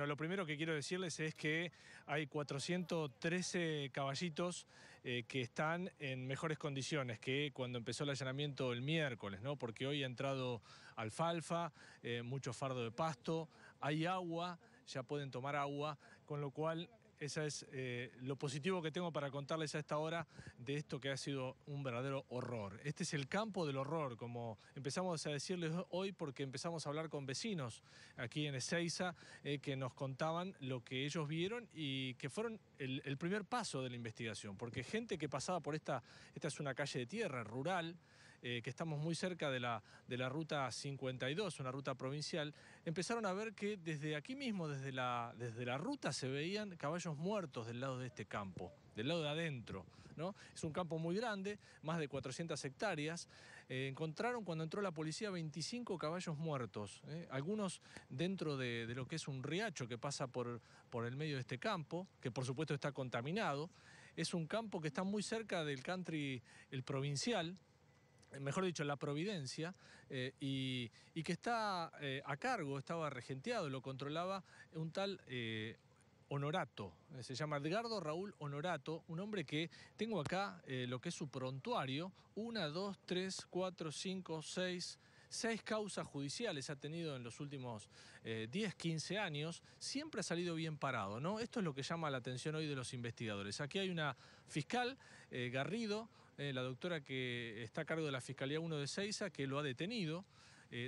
Bueno, lo primero que quiero decirles es que hay 413 caballitos eh, que están en mejores condiciones que cuando empezó el allanamiento el miércoles, ¿no? Porque hoy ha entrado alfalfa, eh, mucho fardo de pasto, hay agua, ya pueden tomar agua, con lo cual esa es eh, lo positivo que tengo para contarles a esta hora de esto que ha sido un verdadero horror. Este es el campo del horror, como empezamos a decirles hoy porque empezamos a hablar con vecinos aquí en Ezeiza eh, que nos contaban lo que ellos vieron y que fueron el, el, primer paso de la investigación, porque gente que pasaba por esta, esta es una calle de tierra rural, eh, que estamos muy cerca de la, de la ruta 52, una ruta provincial, empezaron a ver que desde aquí mismo, desde la, desde la ruta, se veían caballos muertos del lado de este campo del lado de adentro. ¿no? Es un campo muy grande, más de 400 hectáreas. Eh, encontraron cuando entró la policía 25 caballos muertos, ¿eh? algunos dentro de, de, lo que es un riacho que pasa por, por el medio de este campo, que por supuesto está contaminado. Es un campo que está muy cerca del country, el provincial, mejor dicho, la Providencia, eh, y, que está eh, a cargo, estaba regenteado, lo controlaba un tal eh, Honorato, se llama Edgardo Raúl Honorato, un hombre que tengo acá lo que es su prontuario, una, dos, tres, cuatro, cinco, seis seis causas judiciales ha tenido en los últimos 10, eh, 15 años, siempre ha salido bien parado, ¿no? Esto es lo que llama la atención hoy de los investigadores. Aquí hay una fiscal, Garrido, eh, la doctora que está a cargo de la Fiscalía 1 de Seiza, que lo ha detenido.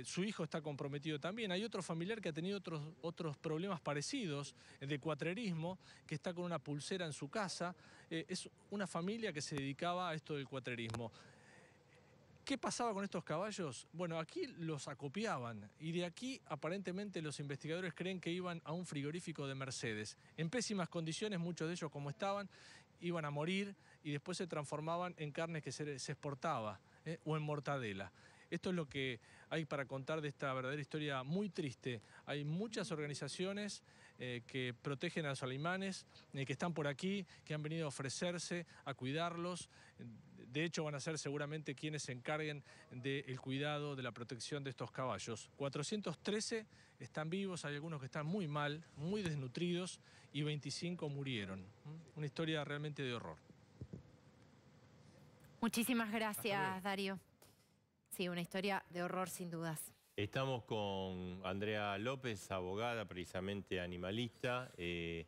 su hijo está comprometido también. Hay otro familiar que ha tenido otros, otros problemas parecidos de cuatrerismo, que está con una pulsera en su casa. es una familia que se dedicaba a esto del cuatrerismo. ¿Qué pasaba con estos caballos? Bueno, aquí los acopiaban y de aquí aparentemente los investigadores creen que iban a un frigorífico de Mercedes. En pésimas condiciones, muchos de ellos como estaban, iban a morir y después se transformaban en carne que se, exportaba ¿eh? o en mortadela. Esto es lo que hay para contar de esta verdadera historia muy triste. Hay muchas organizaciones eh, que protegen a los alemanes, eh, que están por aquí, que han venido a ofrecerse, a cuidarlos. De hecho, van a ser seguramente quienes se encarguen del cuidado, de la protección de estos caballos. 413 están vivos, hay algunos que están muy mal, muy desnutridos y 25 murieron. ¿Mm? Una historia realmente de horror. Muchísimas gracias, Darío. Sí, una historia de horror sin dudas. Estamos con Andrea López, abogada precisamente animalista. Eh,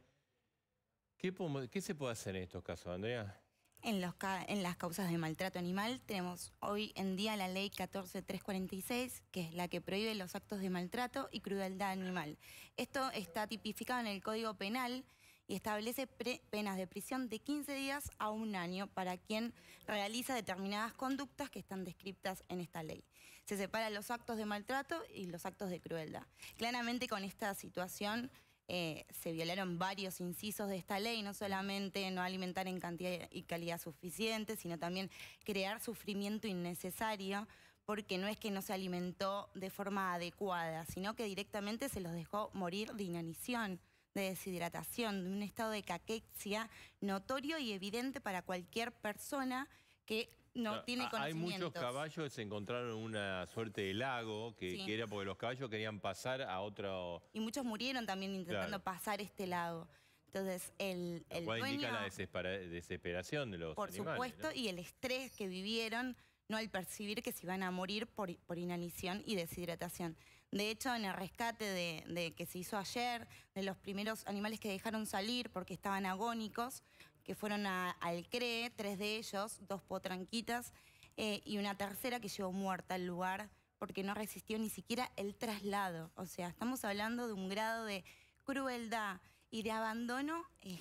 ¿qué, ¿qué, se puede hacer en estos casos, Andrea? En, los, en las causas de maltrato animal tenemos hoy en día la ley 14346, que es la que prohíbe los actos de maltrato y crueldad animal. Esto está tipificado en el Código Penal y establece penas de prisión de 15 días a un año para quien realiza determinadas conductas que están descritas en esta ley. Se separan los actos de maltrato y los actos de crueldad. Claramente con esta situación eh, se violaron varios incisos de esta ley, no solamente no alimentar en cantidad y calidad suficiente, sino también crear sufrimiento innecesario, porque no es que no se alimentó de forma adecuada, sino que directamente se los dejó morir de inanición de deshidratación, de un estado de caquexia notorio y evidente para cualquier persona que no tiene conocimientos. Hay muchos caballos que se encontraron en una suerte de lago, que, era porque los caballos querían pasar a otro... Y muchos murieron también intentando pasar este lago. Entonces, el, el dueño, indica la desesperación de los Por supuesto, y el estrés que vivieron no al percibir que se iban a morir por, por inanición y deshidratación. De hecho, en el rescate de, que se hizo ayer, de los primeros animales que dejaron salir porque estaban agónicos, que fueron al CRE, tres de ellos, dos potranquitas, eh, y una tercera que llegó muerta al lugar porque no resistió ni siquiera el traslado. O sea, estamos hablando de un grado de crueldad y de abandono eh,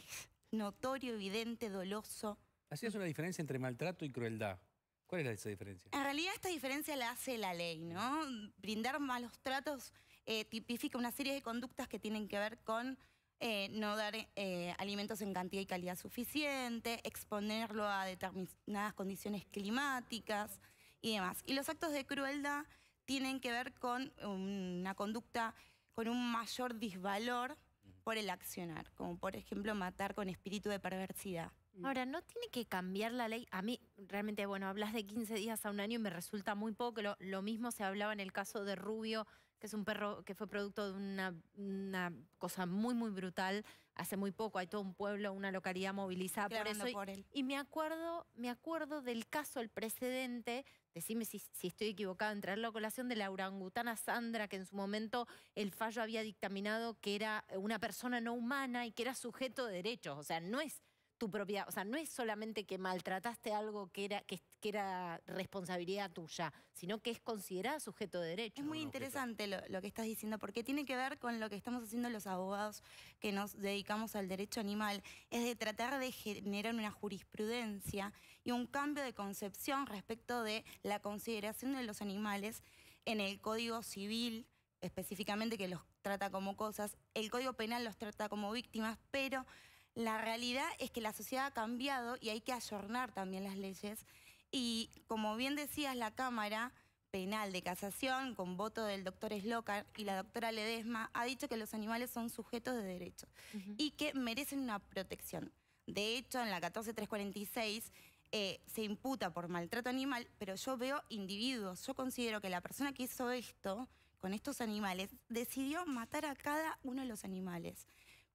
notorio, evidente, doloso. ¿Hacías una diferencia entre maltrato y crueldad? ¿Cuál es esa diferencia? En realidad esta diferencia la hace la ley, ¿no? Brindar malos tratos eh, tipifica una serie de conductas que tienen que ver con eh, no dar eh, alimentos en cantidad y calidad suficiente, exponerlo a determinadas condiciones climáticas y demás. Y los actos de crueldad tienen que ver con una conducta con un mayor disvalor por el accionar, como por ejemplo matar con espíritu de perversidad. Ahora, ¿no tiene que cambiar la ley? A mí, realmente, bueno, hablas de 15 días a un año y me resulta muy poco. Lo, lo mismo se hablaba en el caso de Rubio, que es un perro que fue producto de una, una cosa muy, muy brutal. Hace muy poco hay todo un pueblo, una localidad movilizada por eso. Y- por él. y me acuerdo, me acuerdo del caso, el precedente, decime si, si estoy equivocada en traerlo a colación, de la orangutana Sandra, que en su momento el fallo había dictaminado que era una persona no humana y que era sujeto de derechos. O sea, no es tu propiedad, o sea, no es solamente que maltrataste algo que era, que, que era responsabilidad tuya, sino que es considerada sujeto de derechos. Es muy interesante lo, lo que estás diciendo, porque tiene que ver con lo que estamos haciendo los abogados que nos dedicamos al derecho animal, es de tratar de generar una jurisprudencia y un cambio de concepción respecto de la consideración de los animales en el Código Civil, específicamente que los trata como cosas, el Código Penal los trata como víctimas, pero la realidad es que la sociedad ha cambiado y hay que ayornar también las leyes. Y como bien decías, la Cámara Penal de Casación, con voto del doctor Slocar y la doctora Ledesma, ha dicho que los animales son sujetos de derechos Ujú. y que merecen una protección. De hecho, en la 14346 eh, se imputa por maltrato animal, pero yo veo individuos. Yo considero que la persona que hizo esto con estos animales decidió matar a cada uno de los animales.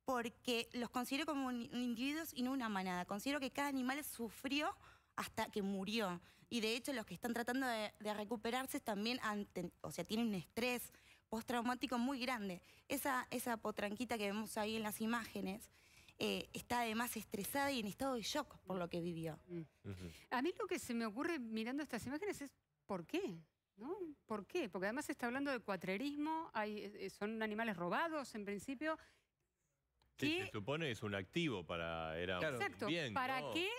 Porque los considero como un- individuos y no una manada. Considero que cada animal sufrió hasta que murió. Y de hecho, los que están tratando de, de recuperarse también, ante- o sea, tienen un estrés postraumático muy grande. Esa, esa potranquita que vemos ahí en las imágenes eh, está además estresada y en estado de shock por lo que vivió. Ujú. A mí lo que se me ocurre mirando estas imágenes es ¿por qué? ¿No? ¿Por qué? Porque además se está hablando de cuatrerismo, hay, eh, son animales robados en principio. ¿Qué- se supone que es un activo para... Era Claro. un Exacto. bien, ¿Para ¿no? qué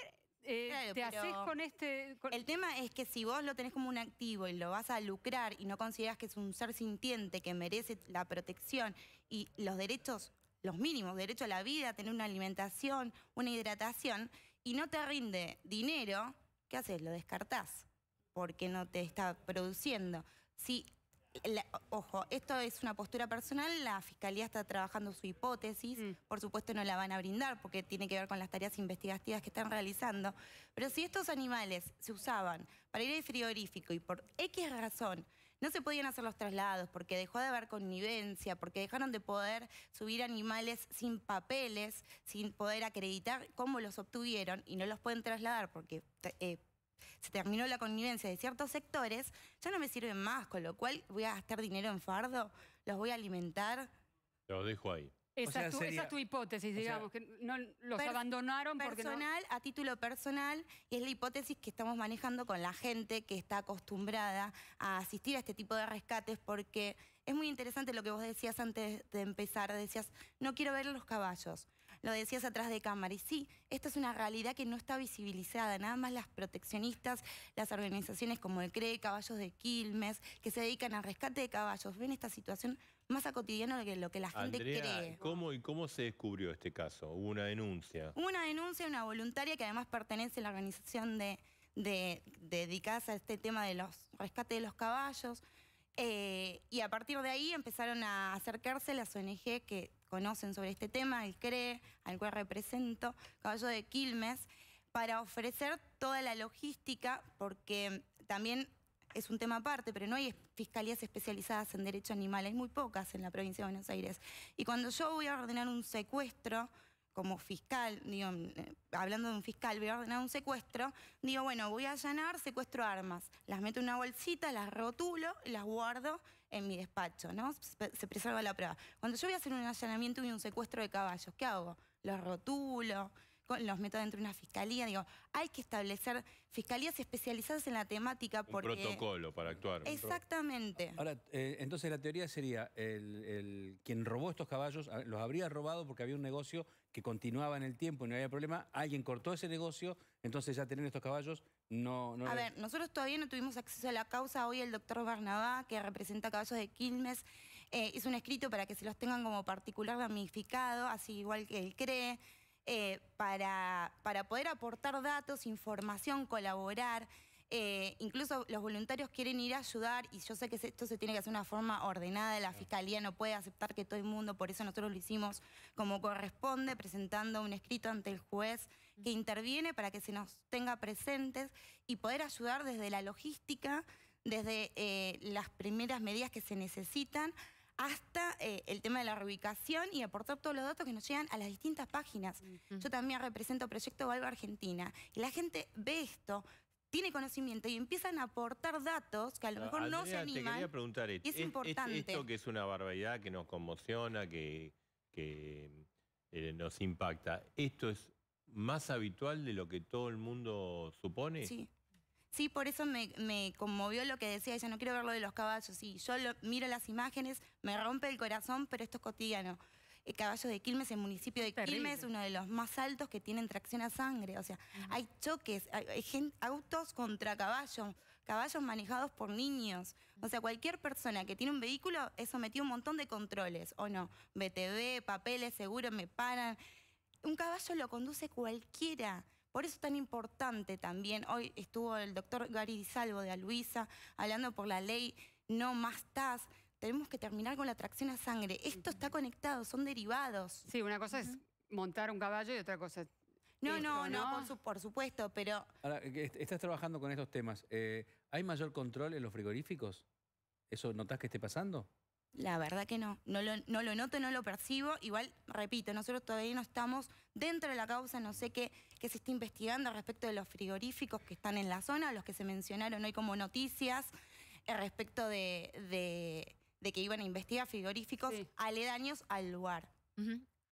eh, Claro, te haces con este...? con- El tema es que si vos lo tenés como un activo y lo vas a lucrar y no consideras que es un ser sintiente que merece la protección y los derechos, los mínimos, derecho a la vida, tener una alimentación, una hidratación, y no te rinde dinero, ¿qué haces? Lo descartás porque no te está produciendo. Si, la- ojo, esto es una postura personal, la Fiscalía está trabajando su hipótesis, Mm. por supuesto no la van a brindar porque tiene que ver con las tareas investigativas que están realizando, pero si estos animales se usaban para ir al frigorífico y por X razón no se podían hacer los traslados porque dejó de haber connivencia, porque dejaron de poder subir animales sin papeles, sin poder acreditar cómo los obtuvieron y no los pueden trasladar porque eh, se terminó la connivencia de ciertos sectores, ya no me sirven más, con lo cual voy a gastar dinero en fardo, los voy a alimentar. Lo dejo ahí. esa, sea, es tu, esa sería- es tu hipótesis, sea, digamos, que no, los abandonaron porque no... personal, a título personal, y es la hipótesis que estamos manejando con la gente que está acostumbrada a asistir a este tipo de rescates, porque es muy interesante lo que vos decías antes de empezar, decías, no quiero ver los caballos. Lo decías atrás de cámara. Y sí, esta es una realidad que no está visibilizada. Nada más las proteccionistas, las organizaciones como el CRE, Caballos de Quilmes, que se dedican al rescate de caballos, ven esta situación más a cotidiano que lo que la gente Andrea, cree. ¿cómo, ¿y cómo se descubrió este caso? Hubo una denuncia. Hubo una denuncia de una voluntaria que además pertenece a la organización de, de- dedicadas a este tema de los rescates de los caballos. eh, y a partir de ahí empezaron a acercarse las ONG que conocen sobre este tema, el CRE, al cual represento, Caballo de Quilmes, para ofrecer toda la logística, porque también es un tema aparte, pero no hay fiscalías especializadas en derecho animal, hay muy pocas en la provincia de Buenos Aires. Y cuando yo voy a ordenar un secuestro, como fiscal, digo, eh, hablando de un fiscal, voy a ordenar un secuestro, digo, bueno, voy a allanar, secuestro armas, las meto en una bolsita, las rotulo y las guardo en mi despacho, ¿no? Se, se preserva la prueba. Cuando yo voy a hacer un allanamiento y un secuestro de caballos, ¿qué hago? Los rotulo, los meto dentro de una fiscalía, digo, hay que establecer fiscalías especializadas en la temática Un porque... protocolo para actuar. Exactamente. Ahora, eh, entonces la teoría sería, el, el- quien robó estos caballos a- los habría robado porque había un negocio que continuaba en el tiempo y no había problema, alguien cortó ese negocio, entonces ya tener estos caballos no... no A era- ver, nosotros todavía no tuvimos acceso a la causa. Hoy el doctor Barnabá, que representa Caballos de Quilmes, eh, hizo un escrito para que se los tengan como particular damnificado, así igual que él cree, eh, para, para poder aportar datos, información, colaborar. Eh, incluso los voluntarios quieren ir a ayudar y yo sé que esto se tiene que hacer de una forma ordenada, la fiscalía no puede aceptar que todo el mundo, por eso nosotros lo hicimos como corresponde, presentando un escrito ante el juez que interviene para que se nos tenga presentes y poder ayudar desde la logística desde eh, las primeras medidas que se necesitan hasta eh, el tema de la reubicación y aportar todos los datos que nos llegan a las distintas páginas. Yo también represento Proyecto Valva Argentina y la gente ve esto, tiene conocimiento y empiezan a aportar datos que a lo mejor no se Andrea, Te animan. quería preguntar, y es importante. esto que es una barbaridad, que nos conmociona, que, que, eh, nos impacta, ¿esto es más habitual de lo que todo el mundo supone? Sí. Sí, por eso me, me conmovió lo que decía ella, no quiero ver lo de los caballos. Sí, yo lo- miro las imágenes, me rompe el corazón, pero esto es cotidiano. El caballo de Quilmes, el municipio de Terrible. Quilmes, es uno de los más altos que tienen tracción a sangre. O sea, hay choques, hay, autos contra caballos, caballos manejados por niños. O sea, cualquier persona que tiene un vehículo es sometido a un montón de controles, ¿o no? BTV, papeles, seguro, me paran. Un caballo lo conduce cualquiera. Por eso es tan importante también. Hoy estuvo el doctor Gary Di Salvo de Aluisa hablando por la ley no más TAS. Tenemos que terminar con la tracción a sangre. Esto está conectado, son derivados. Sí, una cosa es montar un caballo y otra cosa es No, esto, no, no, ¿no? por, su- por supuesto, pero Ahora, est- estás trabajando con estos temas. eh, ¿Hay mayor control en los frigoríficos? ¿Eso notás que esté pasando? La verdad que no. No lo, no lo noto, no lo percibo. Igual, repito, nosotros todavía no estamos dentro de la causa, no sé qué, qué se está investigando respecto de los frigoríficos que están en la zona, los que se mencionaron hoy como noticias, eh, respecto de, de- de que iban a investigar frigoríficos Sí. aledaños al lugar.